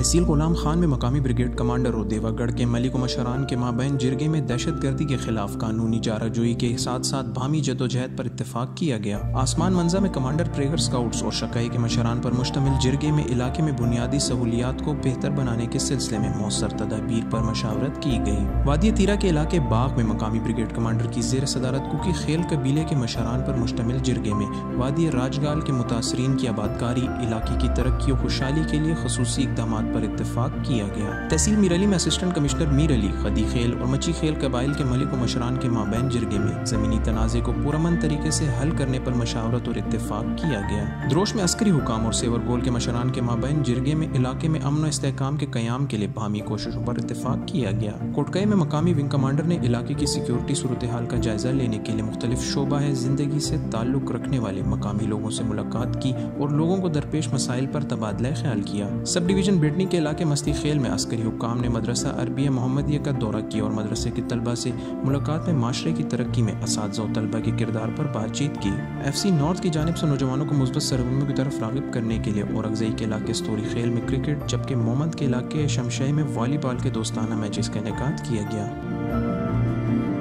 तहसील गुलाम खान में मकामी brigade commander और देवागढ़ के मलिक मशरान के माबैन जिरगे में दहशत गर्दी के खिलाफ कानूनी जाराजोई के साथ साथ भामी जदोजहद पर इतफाक किया गया। आसमान मंजा में कमांडर ट्रेगर स्काउट्स और शकाई के मशरान पर मुश्तमिल जिरगे में इलाके में बुनियादी सहूलियात को बेहतर बनाने के सिलसिले में मौसर तदाबीर पर मशावरत की गई। वादी तीरा के इलाके बाग में मकामी ब्रिगेड कमांडर की जेर सदारत कुकी खेल कबीले के मशरान पर मुश्तमिल जिरगे में वादी राजगाल के मुतासरीन की आबादकारी इलाके की तरक्की और खुशहाली के लिए खसूसी इकदाम पर इतफाक किया गया। तहसील मीर अली में असिस्टेंट कमिश्नर मीर अली, खदी खेल और मची खेल कबाइल के मलिक और मशरान के माबैन जिरगे में जमीनी तनाज़े को पुरमन तरीके से हल करने पर मशावरत और इतफाक किया गया। द्रोश में अस्करी हुकाम और सेवर गोल के मशरान के माबैन जिरगे में इलाके में अमन इसकाम के क्याम के लिए बामी कोशिशों पर इतफाक किया गया। कोटकई में मकामी विंग कमांडर ने इलाके की सिक्योरिटी सूरत हाल का जायजा लेने के लिए मुख्तलिफ़ शोबा है ज़िंदगी से ताल्लुक रखने वाले मकामी लोगों से मुलाकात की और लोगों को दरपेश मसाइल पर तबादला ख्याल किया। सब डिवीज़न बेटनी के इलाके मस्ती खेल में अस्करी हुकाम ने मदरसा अरबिया मोहम्मदिया का दौरा किया और मदरसे के तलबा से मुलाकात में माशरे की तरक्की में इस तलबा के किरदार पर बातचीत की एफ़ सी नॉर्थ की जानब से नौजवानों को मुस्बत सरगर्मियों की तरफ़ रागब करने के लिए और अगजई के इलाके स्तोरी खेल में क्रिकेट जबकि मोहम्मद के इलाके शमशे में वॉलीबॉल के दोस्ताना मैचेस का इनका किया गया